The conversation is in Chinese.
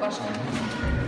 Задня. Глядачка